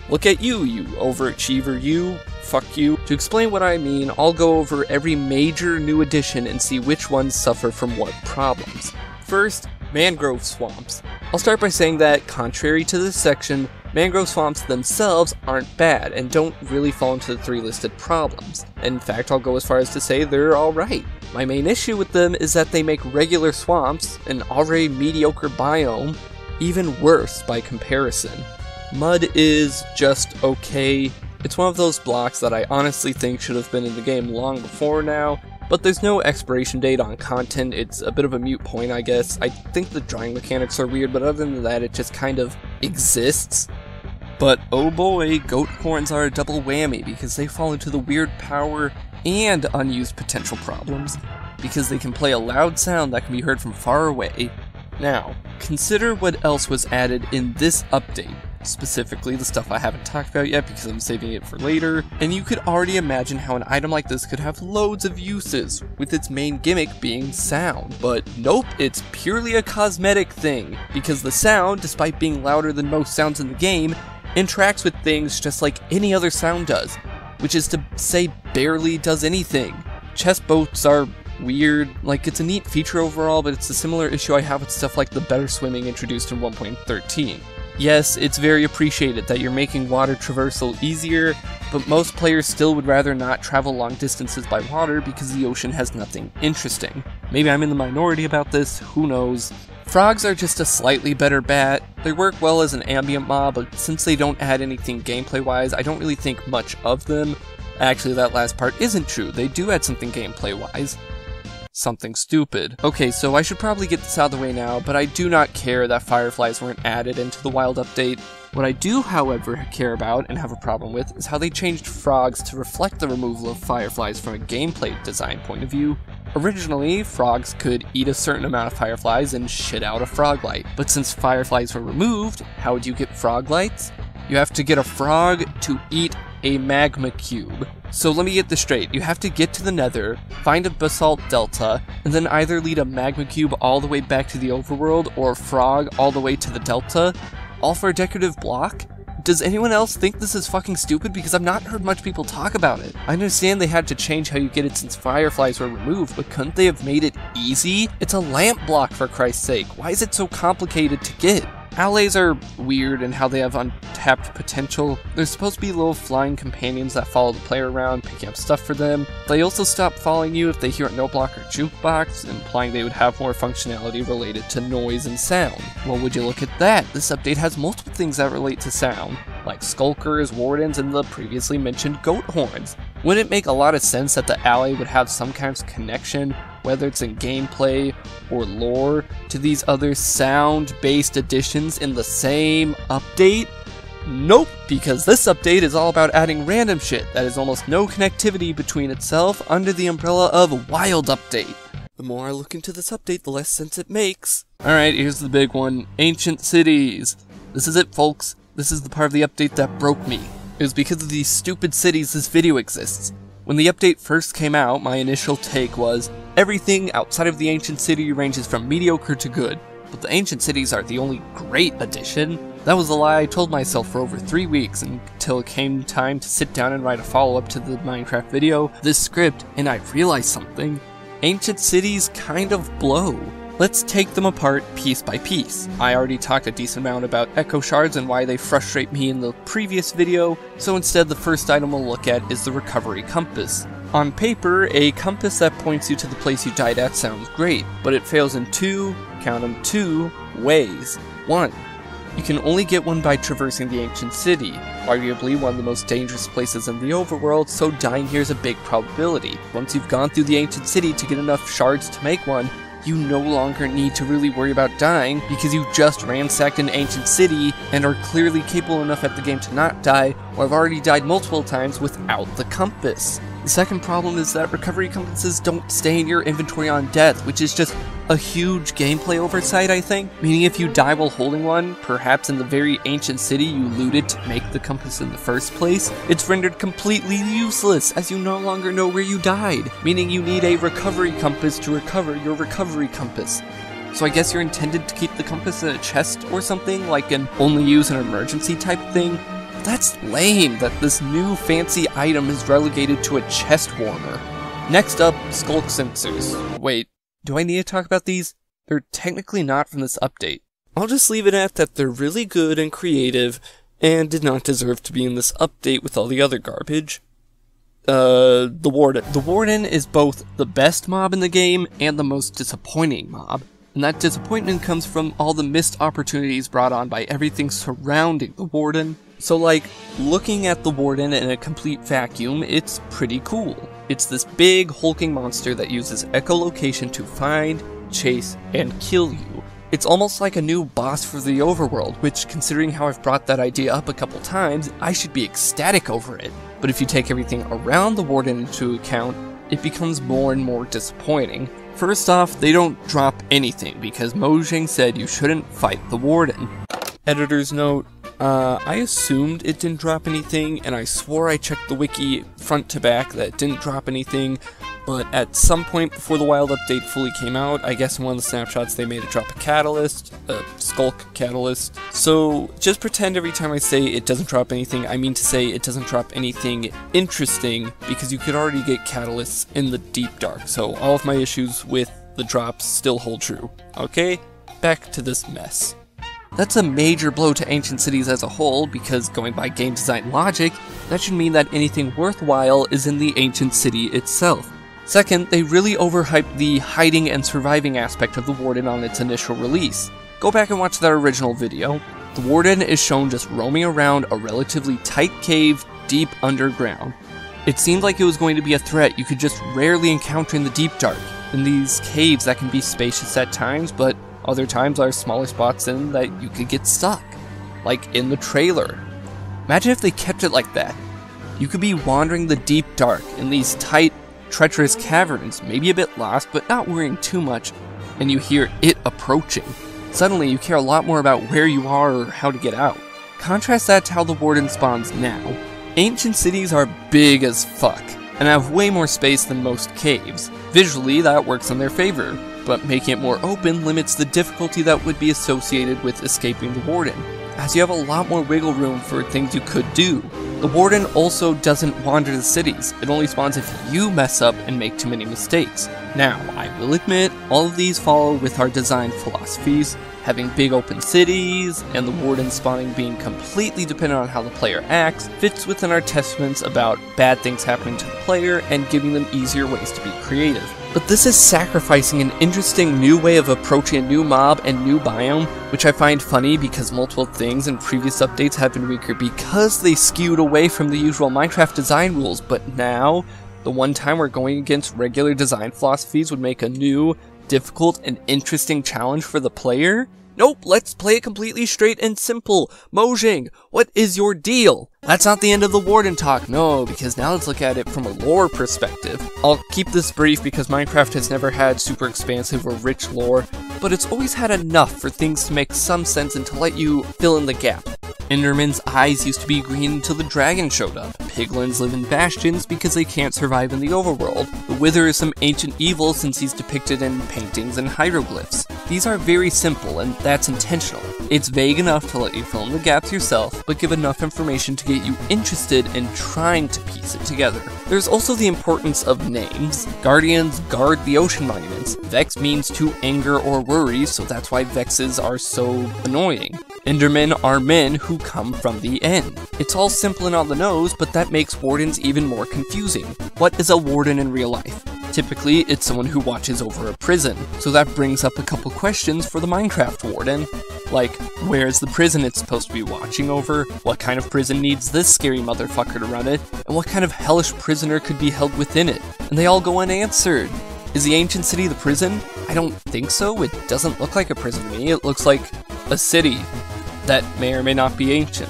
Look at you, you overachiever, you. Fuck you. To explain what I mean, I'll go over every major new addition and see which ones suffer from what problems. First, mangrove swamps. I'll start by saying that, contrary to this section, mangrove swamps themselves aren't bad and don't really fall into the three listed problems. In fact, I'll go as far as to say they're alright. My main issue with them is that they make regular swamps, an already mediocre biome, even worse by comparison. Mud is just okay. It's one of those blocks that I honestly think should have been in the game long before now, but there's no expiration date on content, it's a bit of a mute point I guess. I think the drawing mechanics are weird, but other than that it just kind of exists. But oh boy, goat horns are a double whammy because they fall into the weird power and unused potential problems, because they can play a loud sound that can be heard from far away. Now, consider what else was added in this update specifically the stuff I haven't talked about yet because I'm saving it for later, and you could already imagine how an item like this could have loads of uses, with its main gimmick being sound. But nope, it's purely a cosmetic thing, because the sound, despite being louder than most sounds in the game, interacts with things just like any other sound does, which is to say barely does anything. Chest boats are weird. Like, it's a neat feature overall, but it's a similar issue I have with stuff like the better swimming introduced in 1.13. Yes, it's very appreciated that you're making water traversal easier, but most players still would rather not travel long distances by water because the ocean has nothing interesting. Maybe I'm in the minority about this, who knows. Frogs are just a slightly better bat. They work well as an ambient mob, but since they don't add anything gameplay wise, I don't really think much of them. Actually, that last part isn't true. They do add something gameplay wise something stupid. Okay, so I should probably get this out of the way now, but I do not care that fireflies weren't added into the wild update. What I do, however, care about and have a problem with is how they changed frogs to reflect the removal of fireflies from a gameplay design point of view. Originally, frogs could eat a certain amount of fireflies and shit out a frog light, but since fireflies were removed, how would you get frog lights? You have to get a frog to eat a magma cube. So let me get this straight. You have to get to the nether, find a basalt delta, and then either lead a magma cube all the way back to the overworld or frog all the way to the delta, all for a decorative block? Does anyone else think this is fucking stupid? Because I've not heard much people talk about it. I understand they had to change how you get it since fireflies were removed, but couldn't they have made it easy? It's a lamp block for Christ's sake. Why is it so complicated to get? Allays are weird in how they have untapped potential. They're supposed to be little flying companions that follow the player around, picking up stuff for them. They also stop following you if they hear a note block or jukebox, implying they would have more functionality related to noise and sound. Well, would you look at that? This update has multiple things that relate to sound, like skulkers, wardens, and the previously mentioned goat horns. Wouldn't it make a lot of sense that the allay would have some kind of connection whether it's in gameplay or lore, to these other sound based additions in the same update? Nope, because this update is all about adding random shit that has almost no connectivity between itself under the umbrella of Wild Update. The more I look into this update, the less sense it makes. Alright, here's the big one Ancient Cities. This is it, folks. This is the part of the update that broke me. It was because of these stupid cities this video exists. When the update first came out, my initial take was, everything outside of the ancient city ranges from mediocre to good, but the ancient cities are the only great addition. That was a lie I told myself for over three weeks until it came time to sit down and write a follow-up to the Minecraft video, this script, and I realized something. Ancient cities kind of blow. Let's take them apart piece by piece. I already talked a decent amount about echo shards and why they frustrate me in the previous video, so instead the first item we'll look at is the recovery compass. On paper, a compass that points you to the place you died at sounds great, but it fails in two, count them two, ways. One, you can only get one by traversing the ancient city, arguably one of the most dangerous places in the overworld, so dying here is a big probability. Once you've gone through the ancient city to get enough shards to make one, you no longer need to really worry about dying because you just ransacked an ancient city and are clearly capable enough at the game to not die, or have already died multiple times without the compass. The second problem is that recovery compasses don't stay in your inventory on death, which is just a huge gameplay oversight, I think. Meaning if you die while holding one, perhaps in the very ancient city you looted to make the compass in the first place, it's rendered completely useless as you no longer know where you died. Meaning you need a recovery compass to recover your recovery compass. So I guess you're intended to keep the compass in a chest or something, like an only use an emergency type thing? That's lame that this new fancy item is relegated to a chest warmer. Next up, Sculk Sensors. Wait, do I need to talk about these? They're technically not from this update. I'll just leave it at that they're really good and creative, and did not deserve to be in this update with all the other garbage. Uh, the Warden. The Warden is both the best mob in the game and the most disappointing mob. And that disappointment comes from all the missed opportunities brought on by everything surrounding the Warden. So like, looking at the Warden in a complete vacuum, it's pretty cool. It's this big hulking monster that uses echolocation to find, chase, and kill you. It's almost like a new boss for the overworld, which considering how I've brought that idea up a couple times, I should be ecstatic over it. But if you take everything around the Warden into account, it becomes more and more disappointing. First off, they don't drop anything because Mojang said you shouldn't fight the Warden. Editor's note, uh, I assumed it didn't drop anything, and I swore I checked the wiki front to back that didn't drop anything, but at some point before the wild update fully came out, I guess in one of the snapshots they made it drop a catalyst, a sculk catalyst. So just pretend every time I say it doesn't drop anything, I mean to say it doesn't drop anything interesting, because you could already get catalysts in the deep dark, so all of my issues with the drops still hold true. Okay, back to this mess. That's a major blow to ancient cities as a whole, because going by game design logic, that should mean that anything worthwhile is in the ancient city itself. Second, they really overhyped the hiding and surviving aspect of the Warden on its initial release. Go back and watch that original video. The Warden is shown just roaming around a relatively tight cave deep underground. It seemed like it was going to be a threat you could just rarely encounter in the deep dark, in these caves that can be spacious at times, but other times are smaller spots in that you could get stuck. Like in the trailer. Imagine if they kept it like that. You could be wandering the deep dark in these tight, treacherous caverns, maybe a bit lost, but not worrying too much, and you hear it approaching. Suddenly, you care a lot more about where you are or how to get out. Contrast that to how the Warden spawns now. Ancient cities are big as fuck, and have way more space than most caves. Visually, that works in their favor, but making it more open limits the difficulty that would be associated with escaping the Warden, as you have a lot more wiggle room for things you could do. The Warden also doesn't wander the cities, it only spawns if you mess up and make too many mistakes. Now, I will admit, all of these follow with our design philosophies, having big open cities, and the Warden spawning being completely dependent on how the player acts, fits within our testaments about bad things happening to the player and giving them easier ways to be creative. But this is sacrificing an interesting new way of approaching a new mob and new biome, which I find funny because multiple things in previous updates have been weaker because they skewed away from the usual Minecraft design rules, but now, the one time we're going against regular design philosophies would make a new, difficult, and interesting challenge for the player? Nope, let's play it completely straight and simple. Mojang, what is your deal? That's not the end of the Warden talk, no, because now let's look at it from a lore perspective. I'll keep this brief because Minecraft has never had super expansive or rich lore, but it's always had enough for things to make some sense and to let you fill in the gap. Enderman's eyes used to be green until the dragon showed up. Piglins live in bastions because they can't survive in the overworld. The Wither is some ancient evil since he's depicted in paintings and hieroglyphs. These are very simple, and that's intentional. It's vague enough to let you fill in the gaps yourself, but give enough information to get you interested in trying to piece it together. There's also the importance of names. Guardians guard the ocean monuments. Vex means to anger or worry, so that's why Vexes are so annoying. Endermen are men who come from the end. It's all simple and on the nose, but that makes wardens even more confusing. What is a warden in real life? Typically, it's someone who watches over a prison, so that brings up a couple questions for the Minecraft warden. Like, where's the prison it's supposed to be watching over? What kind of prison needs this scary motherfucker to run it? And what kind of hellish prisoner could be held within it? And they all go unanswered. Is the ancient city the prison? I don't think so. It doesn't look like a prison to me. It looks like a city that may or may not be ancient.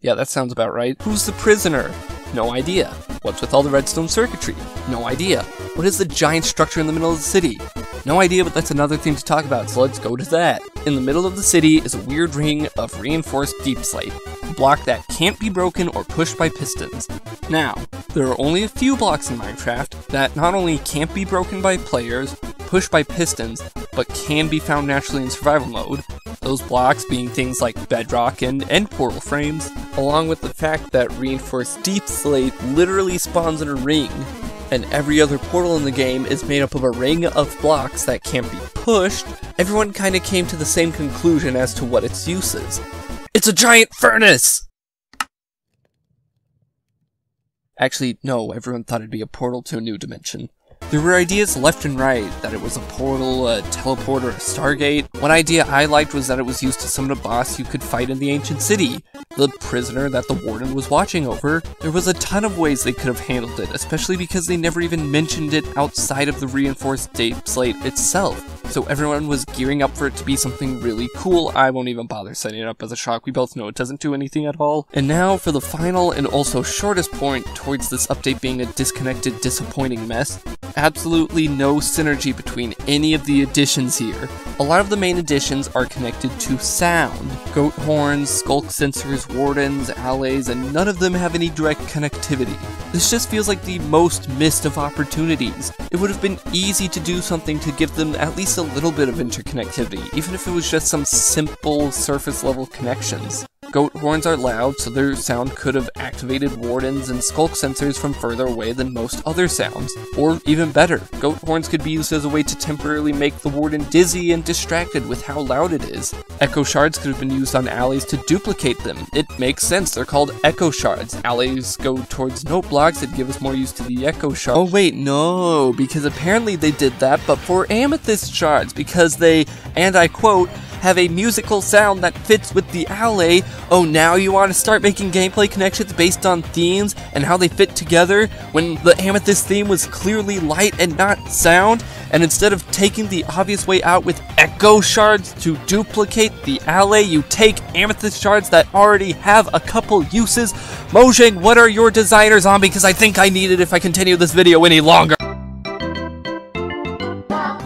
Yeah, that sounds about right. Who's the prisoner? No idea. What's with all the redstone circuitry? No idea. What is the giant structure in the middle of the city? No idea, but that's another thing to talk about, so let's go to that. In the middle of the city is a weird ring of reinforced deepslate, block that can't be broken or pushed by pistons. Now, there are only a few blocks in Minecraft that not only can't be broken by players, pushed by pistons, but can be found naturally in survival mode, those blocks being things like bedrock and end portal frames, along with the fact that reinforced deepslate literally spawns in a ring, and every other portal in the game is made up of a ring of blocks that can't be pushed, everyone kinda came to the same conclusion as to what its use is. It's a giant furnace! Actually, no, everyone thought it'd be a portal to a new dimension. There were ideas left and right, that it was a portal, a teleporter, a stargate. One idea I liked was that it was used to summon a boss you could fight in the ancient city, the prisoner that the warden was watching over. There was a ton of ways they could have handled it, especially because they never even mentioned it outside of the reinforced deepslate itself. So everyone was gearing up for it to be something really cool. I won't even bother setting it up as a shock, we both know it doesn't do anything at all. And now for the final and also shortest point towards this update being a disconnected, disappointing mess absolutely no synergy between any of the additions here. A lot of the main additions are connected to sound. Goat horns, sculk sensors, wardens, allays, and none of them have any direct connectivity. This just feels like the most missed of opportunities. It would have been easy to do something to give them at least a little bit of interconnectivity, even if it was just some simple surface level connections. Goat horns are loud, so their sound could have activated wardens and sculk sensors from further away than most other sounds. Or even better, goat horns could be used as a way to temporarily make the warden dizzy and distracted with how loud it is. Echo shards could have been used on allays to duplicate them. It makes sense, they're called echo shards. Allays go towards note blocks that give us more use to the echo shard. Oh wait, no, because apparently they did that, but for amethyst shards, because they, and I quote, have a musical sound that fits with the allay. Oh, now you want to start making gameplay connections based on themes and how they fit together when the Amethyst theme was clearly light and not sound? And instead of taking the obvious way out with echo shards to duplicate the allay, you take Amethyst shards that already have a couple uses. Mojang, what are your designers on? Because I think I need it if I continue this video any longer.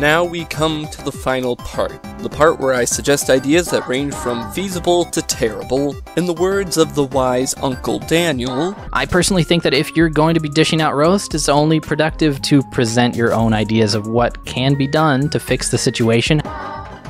Now we come to the final part, the part where I suggest ideas that range from feasible to terrible. In the words of the wise Uncle Daniel, I personally think that if you're going to be dishing out roast, it's only productive to present your own ideas of what can be done to fix the situation.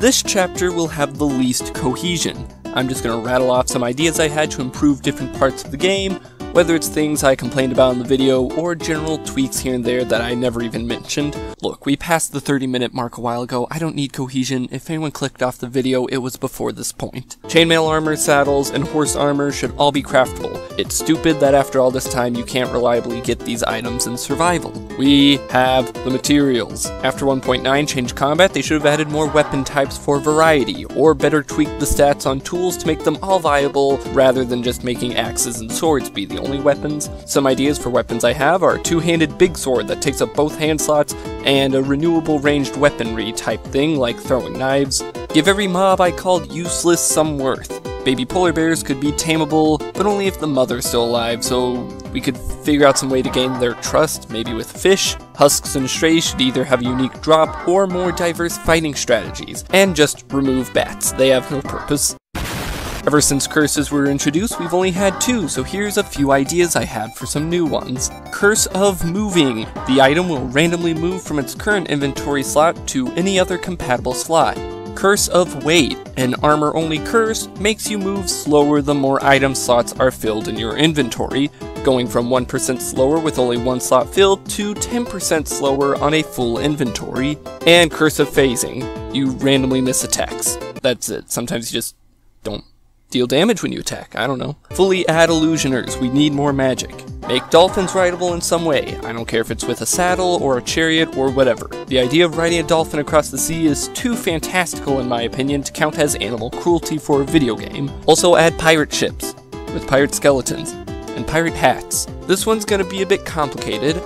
this chapter will have the least cohesion. I'm just going to rattle off some ideas I had to improve different parts of the game, whether it's things I complained about in the video or general tweaks here and there that I never even mentioned. Look, we passed the 30 minute mark a while ago, I don't need cohesion, if anyone clicked off the video, it was before this point. Chainmail armor, saddles, and horse armor should all be craftable. It's stupid that after all this time you can't reliably get these items in survival. We have the materials. After 1.9 change combat, they should have added more weapon types for variety, or better tweak the stats on tools to make them all viable rather than just making axes and swords be the only weapons. Some ideas for weapons I have are a two-handed big sword that takes up both hand slots and a renewable ranged weaponry type thing like throwing knives. Give every mob I called useless some worth. Baby polar bears could be tameable, but only if the mother's still alive, so we could figure out some way to gain their trust, maybe with fish. Husks and strays should either have a unique drop or more diverse fighting strategies, and just remove bats. They have no purpose. Ever since curses were introduced, we've only had two, so here's a few ideas I had for some new ones. Curse of Moving. The item will randomly move from its current inventory slot to any other compatible slot. Curse of Weight. An armor-only curse makes you move slower the more item slots are filled in your inventory, going from 1% slower with only one slot filled to 10% slower on a full inventory. And Curse of Phasing. You randomly miss attacks. That's it. Sometimes you just don't deal damage when you attack, I don't know. Fully add illusioners, we need more magic. Make dolphins rideable in some way, I don't care if it's with a saddle or a chariot or whatever. The idea of riding a dolphin across the sea is too fantastical in my opinion to count as animal cruelty for a video game. Also add pirate ships, with pirate skeletons, and pirate hats. This one's gonna be a bit complicated,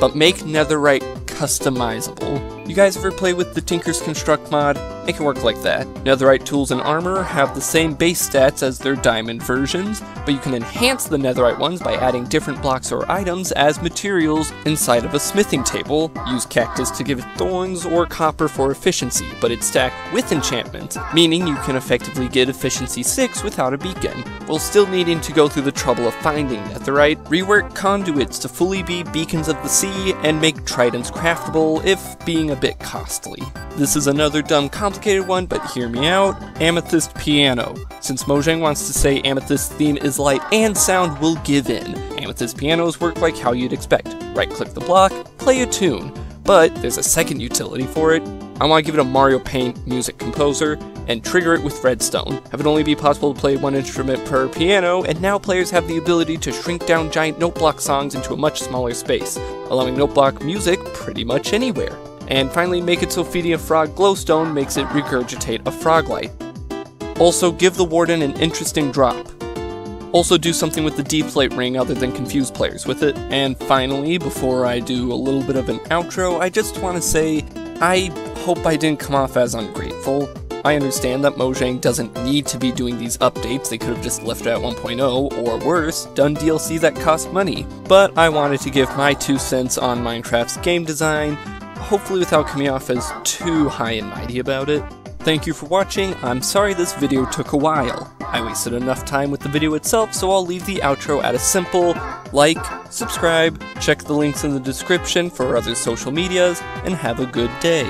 but make netherite customizable. You guys ever play with the Tinker's Construct mod? It work like that. Netherite tools and armor have the same base stats as their diamond versions, but you can enhance the netherite ones by adding different blocks or items as materials inside of a smithing table. Use cactus to give it thorns or copper for efficiency, but it's stacked with enchantments, meaning you can effectively get efficiency 6 without a beacon, while still needing to go through the trouble of finding netherite. Rework conduits to fully be beacons of the sea and make tridents craftable if being a bit costly. This is another dumb complicated one, but hear me out. Amethyst Piano. Since Mojang wants to say Amethyst theme is light and sound, we'll give in. Amethyst pianos work like how you'd expect. Right click the block, play a tune. But there's a second utility for it. I want to give it a Mario Paint music composer and trigger it with redstone. Have it only be possible to play one instrument per piano, and now players have the ability to shrink down giant note block songs into a much smaller space, allowing note block music pretty much anywhere. And finally, make it so feeding a frog glowstone makes it regurgitate a frog light. Also, give the warden an interesting drop. Also, do something with the deepslate ring other than confuse players with it. And finally, before I do a little bit of an outro, I just want to say I hope I didn't come off as ungrateful. I understand that Mojang doesn't need to be doing these updates, they could have just left it at 1.0, or worse, done DLC that cost money. But I wanted to give my two cents on Minecraft's game design, hopefully without coming off as too high and mighty about it. Thank you for watching, I'm sorry this video took a while. I wasted enough time with the video itself, so I'll leave the outro at a simple like, subscribe, check the links in the description for other social medias, and have a good day.